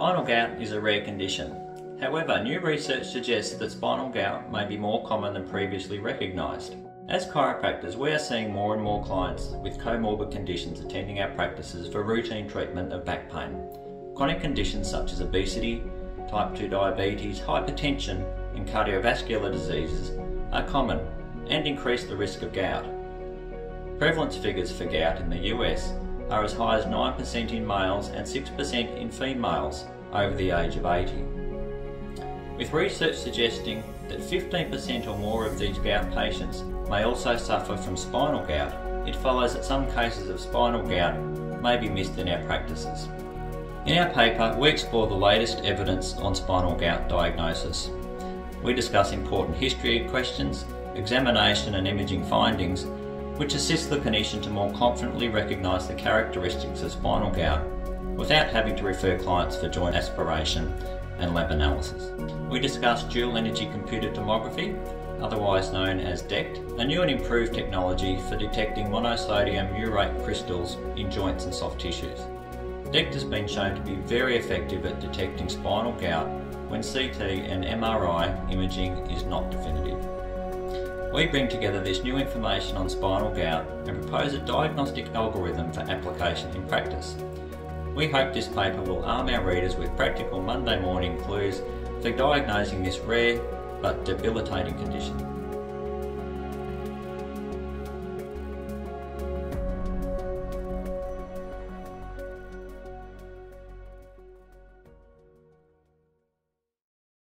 Spinal gout is a rare condition. However, new research suggests that spinal gout may be more common than previously recognised. As chiropractors, we are seeing more and more clients with comorbid conditions attending our practices for routine treatment of back pain. Chronic conditions such as obesity, type 2 diabetes, hypertension, and cardiovascular diseases are common and increase the risk of gout. Prevalence figures for gout in the US are as high as 9% in males and 6% in females over the age of 80. With research suggesting that 15% or more of these gout patients may also suffer from spinal gout, it follows that some cases of spinal gout may be missed in our practices. In our paper, we explore the latest evidence on spinal gout diagnosis. We discuss important history questions, examination and imaging findings, which assists the clinician to more confidently recognise the characteristics of spinal gout without having to refer clients for joint aspiration and lab analysis. We discuss dual energy computed tomography, otherwise known as DECT, a new and improved technology for detecting monosodium urate crystals in joints and soft tissues. DECT has been shown to be very effective at detecting spinal gout when CT and MRI imaging is not definitive. We bring together this new information on spinal gout and propose a diagnostic algorithm for application in practice. We hope this paper will arm our readers with practical Monday morning clues for diagnosing this rare but debilitating condition.